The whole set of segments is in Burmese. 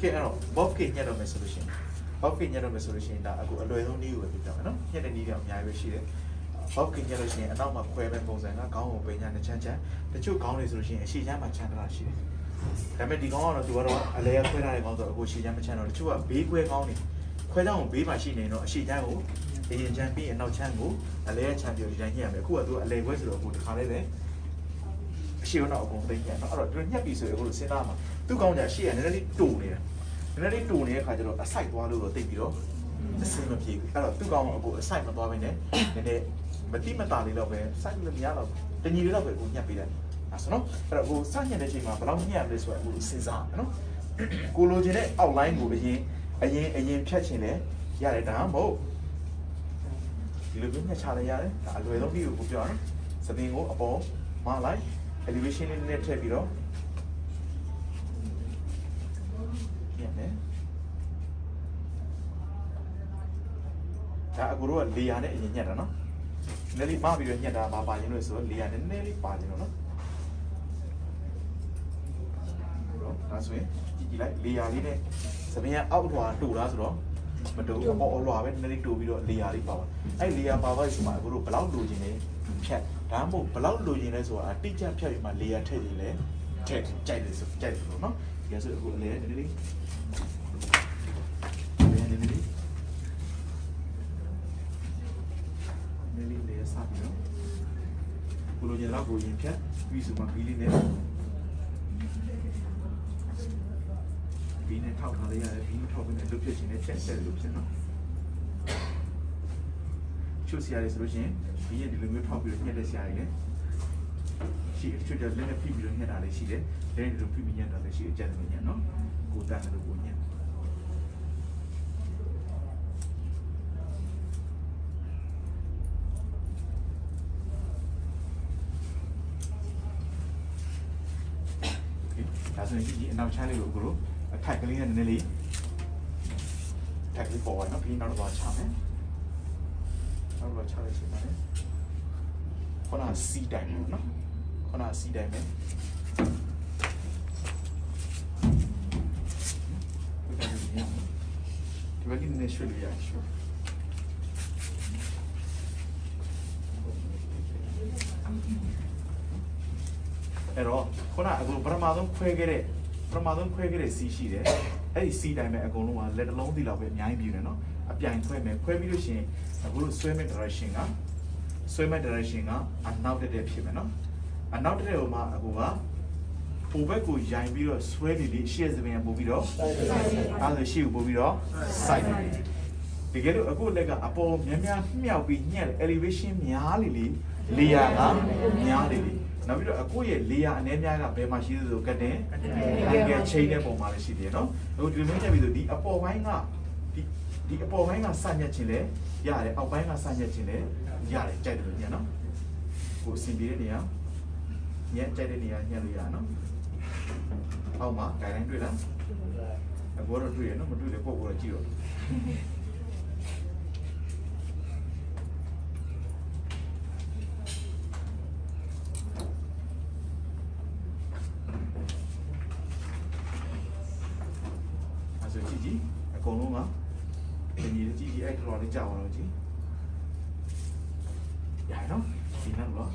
ကဲအဲ့တော့ bob ကညက်တော့မယ်ဆိုလို့ရှိရင် bob ကညက်တော့မယ်ဆိုလို့ရှိရင်ဒါအခုအလွယ်ဆုံးနည်းကိုပဲပြပြမယ်နော်ညက်တဲ့နည်းတွေအများကြီးပဲရှိတယ် bob ကညက်လို့ရှိရင်အနောက်မှာခွဲမဲ့ပုံစံကခေါင်းကိုပိညာနဲ့ချမ်းချမ်းတချို့ခေါင်းတွေဆိုလို့ရှိရင်အရှိချမ်းမှာချမ်းတာရှိတယ်ဒါပေမဲ့ဒီခေါင်းကတော့သူကတော့အလဲခွဲထားတဲ့ခေါင်းဆိုတော့အခုအရှိချမ်းမချမ်းတော့တချို့ကဘေးခွဲခေါင်းတွေခွဲချောင်းကိုဘေးမှာရှိနေတော့အရှိချမ်းကိုအရင်ချမ်းပြီးအနောက်ချမ်းကိုအလဲချမ်းပြီးဒီတိုင်းညက်ရမယ်အခုကသူအလဲခွဲဆိုတော့အခုတစ်ခါလေးပဲအ ရှိတော့အကုန်သိညက်နော်အဲ့တော့သူညက်ပြီဆိုရင်အခုစဉ်းစားမှာသူ့ကောင်းကြရှေ့ကနည်းနည်းလေးတူနေတာနည်းနည်းလေးတူနေတဲ့ခါကျတော့အဆိုင်သွားလို့တော့သိပြီးတော့အစင်မပြေဘူးအဲ့တော့သူ့ကောင်းကအခုအဆိုင်မသွားဘဲနဲ့နည်းနည်းမတိမတာလေးတော့ပဲစိုက်လို့မရတော့တညီလေးတော့ပဲကိုညက်ပေးတယ်အဲ့ဆိုနော်အဲ့တော့ကိုစညက်တဲ့အချိန်မှာဘယ်လောက်ညက်ရလဲဆိုတော့ကိုစဉ်းစားမယ်နော်ကိုလိုချင်တဲ့ outline ကိုအရင်အရင်အရင်ဖြတ်ချင်လဲရတယ်ဒါမှမဟုတ်ဒီလိုမျိုးညှက်ချလိုက်ရတယ်ဒါအလွယ်ဆုံးပြီးကိုပြောရအောင်စပင်ကိုအပေါ်မလိုက် elevation လေးနဲ့ထည့်ပြီးတော့ညက်မယ်ဒါအကူတို့က layer နဲ့အရင်ညက်တာနော်နည်းလေးမပြီးတော့ညက်တာဘာပါရင်လို့ဆိုတော့ layer နည်းနည်းလေးပါရင်တော့နော်ဒါဆိုရင်ကြည့်ကြည့်လိုက် layer လေးနဲ့စပင်ကအောက်ထွာတူလားဆိုတော့ မတူဘူးအပေါ်အလွာပဲနည်းနည်းတူပြီးတော့ layer လေးပါပါအဲ့ layer ပါပါဆိုမှအခုတို့ဘယ်လောက်လိုချင်လဲဖြတ်ဒါမှမဟုတ်ဘယ်လောက်လိုချင်လဲဆိုတာအတိအကျဖြတ်ပြီးမှ layer ထည့်ရင်လည်းထည့်ကြိုက်တယ်ဆိုကြိုက်တယ်လို့နော်ဒီဆိုအခုအလဲနည်းနည်းလေးနည်းနည်းလေးနည်းနည်းလေးစပြီးတော့ကိုလိုချင်တော့ကိုရင်ဖြတ်ပြီးဆိုမှပြီးလေးနဲ့ ဘီနဲ့ထောက်ထားလိုက်ရတယ်ဘီနဲ့ထောက်ပြီးနဲ့လွတ်ဖြစ်ခြင်းနဲ့ချက်ဆက်လို့ဖြစ်နော်ချုပ်စီရတယ်ဆိုလို့ရှိရင်ဘီရဲ့ဒီလိုမျိုးထောက်ပြီးတော့ညှက်တဲ့ဆရာကြီးလေရှိတယ်ချွတ်တယ်လည်းဖိပြီးတော့ညှက်တာလည်းရှိတယ်လည်းဒီလိုဖိပြီးညှက်တာလည်းရှိတယ်ကြက်တယ်ညှက်နော်ကိုတန်းတယ်လို့ကိုညှက်ဒါဆိုရင်ဒီအနောက်ချမ်းလေးကိုကိုလို အထိုက်ကလေးနဲ့နည်းနည်းလေးထိုက်ကလေးပေါ်သွားနော်ပြီးနောက်တော့ချမယ်နောက်တော့ချလိုက်ချင်ပါတယ်ခုနကစီးတိုင်းပေါ့နော်ခုနကစီးတိုင်းပဲဒီဘက်ကနေရွှေ့လို့ရရွှေ့အဲ့တော့ခုနကအခုပထမဆုံးခွဲခဲ့တဲ့ ပထမဆုံးခွဲခဲ့တဲ့စီးရှိတယ်အဲ့ဒီစီးတိုင်းပဲအကုန်လုံးကလက်တစ်လုံးစီလောက်ပဲအများကြီးပြည့်တယ်နော်အပြိုင်ခွဲမယ်ခွဲပြီးလို့ရှိရင်အခုလို့ဆွဲမဲ့ direction ကဆွဲမဲ့ direction ကအနောက်တက်တက်ဖြစ်မယ်နော်အနောက်တက်တက်ဟိုမှာအခုကပုံဘက်ကိုယိုင်ပြီးတော့ဆွဲနေလေရှေ့စပင်ကပို့ပြီးတော့အဲ့ဒါရှေ့ကိုပို့ပြီးတော့ side တကယ်လို့အခုလက်ကအပေါ်များများမြောက်ပြီးညက် elevation များလေလေ layer ကများလေလေနောက်ပြီးတော့အခုရဲ့ layer အနည်းများကဘယ်မှာရှိသလဲဆိုကတ်တင် angle chain တဲ့ပုံမှာလည်းရှိတယ်နော်အခုဒီလိုမျိုးချက်ပြီးဆိုဒီအပေါ်ပိုင်းကဒီဒီအပေါ်ပိုင်းကစညက်ခြင်းလဲရတယ်အောက်ပိုင်းကစညက်ခြင်းလဲရတယ်ကြိုက်တယ်လို့ညက်နော်ကိုအစီပြေတဲ့နေရာညက်ကြိုက်တဲ့နေရာညက်လို့ရနော်အောက်မှာ guideline တွေ့လားအခုတော့တွေ့ရနော်မတွေ့လေပုံပေါ်တော့ကြည့်တော့အဲ့ဆိုကြည့်ကြည့်အ ကုန်လုံးကဒီညီကြည့်ကြည့်အဲ့တော်လေးကြောက်အောင်ကြည့်ရနော်ဒီနောက်တော့ဟ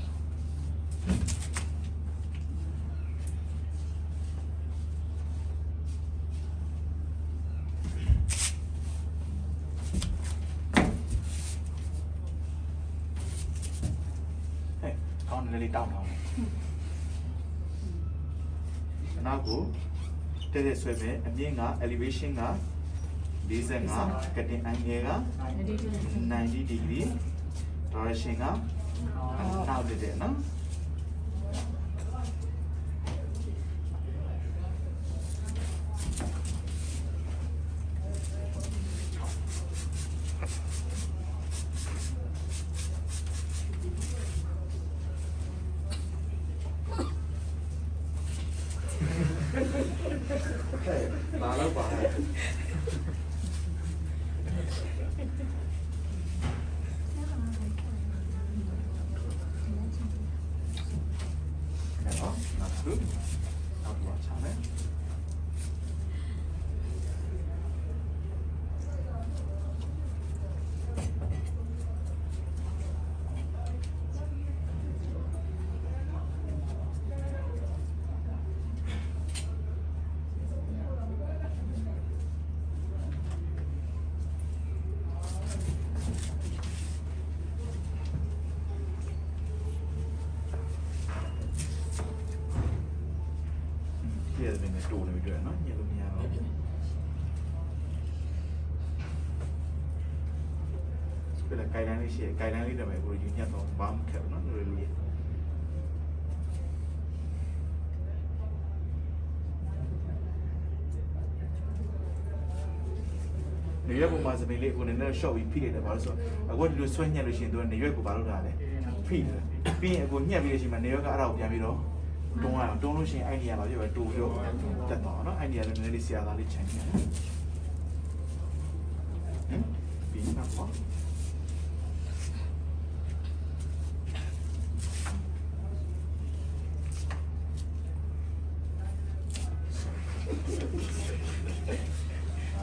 ဲ့ကောင်းတယ်လေးတောင်းတော့နောက်ကိုတဲ့တဲ့ဆွဲမယ်အမြင့်က elevation က 45ကတင် angle က90 degree direction ကနောက်တက်တယ်နော်လာတော့ပါအဲ့တော့နောက်တစ်ခုနောက်တစ်ခုချမယ် ရှိတဲ့သပင်နဲ့တိုးနေပြီးတွေ့ရနော်ညက်လို့မရတော့ဘူးဆိုတော့ guideline လေးရှိတယ် guideline လေးတမယ်ကိုယူညက်တော့ဘာမှမခက်ဘူးနော်လွယ်လွယ်လေးနေရွက်ပုံမှာစပင်လေးကိုနည်းနည်း short ပြီးဖိလိုက်တယ်ဘာလို့ဆိုတော့အခုဒီလိုဆွဲညက်လို့ရှိရင်သူကနေရွက်ကိုဘာလုပ်တာလဲဖိတယ်ပြီးရင်အခုညက်ပြီးလို့ရှိမှနေရွက်ကအဲ့ဒါကိုပြန်ပြီးတော့ တွန်းရအောင်တွန်းလို့ရှိရင်အဲ့ဒီကနေရာမှာပြပဲတူပြီးတော့တက်သွားအောင်နော်အဲ့ဒီကနေရာလည်းနည်းနည်းလေးဆရာသားလေးခြံနေတယ်ဟင်ပြီးနောက်ပါ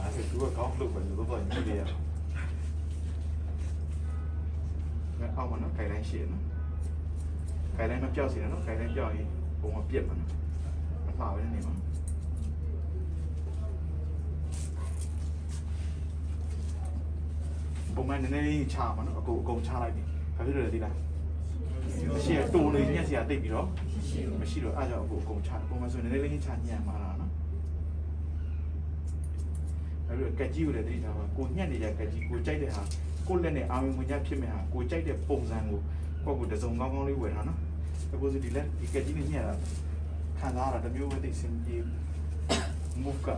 အဲ့ဒါသူကကောင်းလို့ပဲလို့တော့ညစ်ရအောင်အဲ့အောက်မှာနော် guideline ရှိရနော် guideline မပြောက်စီနော် guideline ပြောက်ရင် ပုံမပြတ်မှာနော်မမှားပဲနေမှာပုံမှန်နည်းနည်းလေးချမှာနော်အကုန်အကုန်ချလိုက်ပြီဘာဖြစ်လို့လဲသိလားမရှိရတူနေညက်စီရတိတ်ပြီးတော့မရှိတော့အားကြောင့်အကုန်အကုန်ချပုံမှန်ဆိုနည်းနည်းလေးချညံ့မှာလားနော်အဲ့လိုကက်ကြီးကိုလည်းတတိထားပါကိုညက်နေတဲ့ကက်ကြီးကိုကြိုက်တဲ့ဟာကိုလက်နဲ့အာမင်ဝင်ညဖြစ်မဲ့ဟာကိုကြိုက်တဲ့ပုံစံကိုကိုကိုတစုံကောင်းကောင်းလေးဝယ်ထားနော် suppose ဒီလက်ဒီကက်ကြီးနဲ့ညက်တာခံစားရတာတစ်မျိုးပဲသိစင်ပြေ move က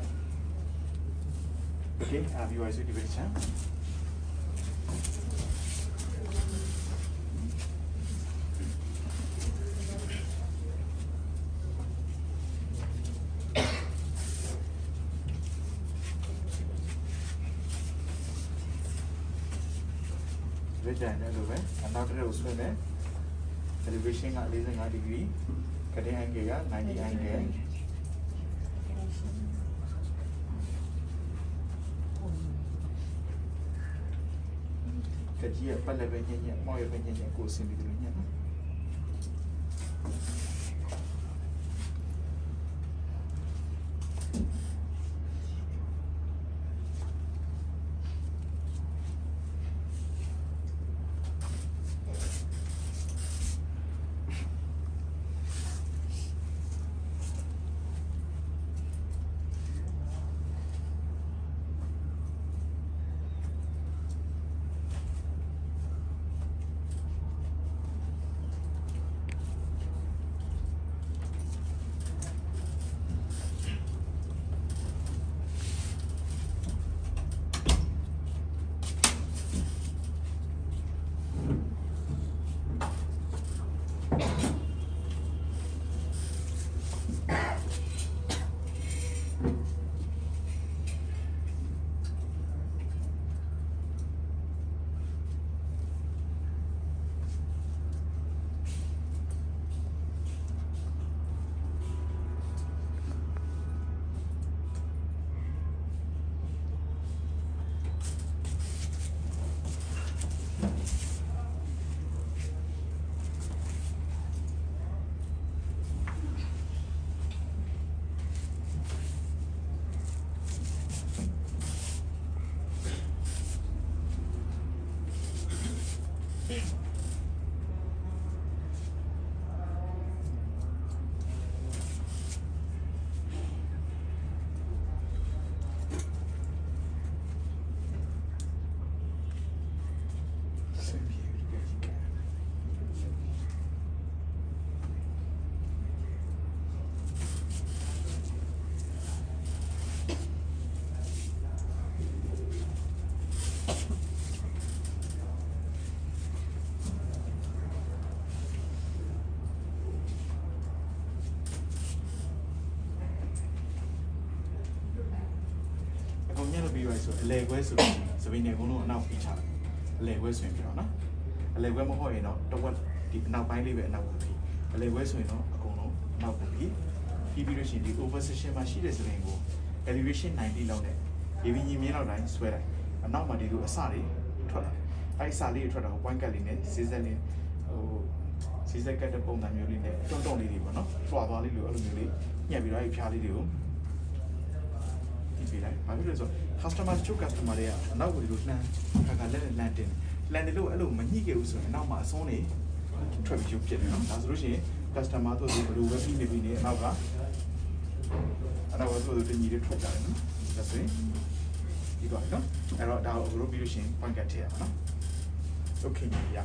okay အ elevation က45 degree cutting angle က90 angle ကကြီးကပတ်လည်းပဲညံ့ညံ့ ပြီးပါဆိုအလဲခွဲဆိုလို့စပိန်နေအကုန်လုံးအနောက်ပြီးချတယ်အလဲခွဲဆိုရင်ပြောနော်အလဲခွဲမဟုတ်ရင်တော့တဝက်ဒီအနောက်ပိုင်းလေးပဲအနောက်ကိုပြီးအလဲခွဲဆိုရင်တော့အကုန်လုံးအနောက်ကိုပြီးပြီးပြီးလို့ရှိရင်ဒီ over section မှာရှိတဲ့စပိန်ကို elevation 90လောက်နဲ့ရေပြင်ညီမြင့်လောက်တိုင်းဆွဲလိုက်အနောက်မှာဒီလိုအစတွေထွက်လာအဲ့အစလေးတွေထွက်တာကို point cut လေးနဲ့ဈေးဆက်လေးဟိုဈေးဆက်ကတ်တဲ့ပုံစံမျိုးလေးနဲ့တွန်းတွန်းလေးတွေပေါ့နော်ထွာသွားလေးလိုအဲ့လိုမျိုးလေးညှက်ပြီးတော့အဲ့ဖြားလေးတွေကိုဒီပေးလိုက်ဘာဖြစ်လို့လဲဆိုတော့ customer ချို့ customer တွေကအနောက်ကိုဒီလိုလှမ်းခါခါလက်နဲ့လမ်းတင်လမ်းတယ်လို့အဲ့လိုမညှိခဲ့ဘူးဆိုရင်အနောက်မှာအစွန်းတွေထွက်ပြီးရုပ်ဖြစ်တယ်နော်ဒါဆိုလို့ရှိရင် customer တို့ဒီဘယ်လိုပဲပြီးနေပြီးနေအနောက်ကအဲ့တော့သူတို့ညီလေးထွက်ကြတယ်နော်ဒါဆိုရင်ဒီတော့နော်အဲ့တော့ဒါကို group ပြီးလို့ရှိရင် point ကထည့်ရမှာနော် okay ညီရ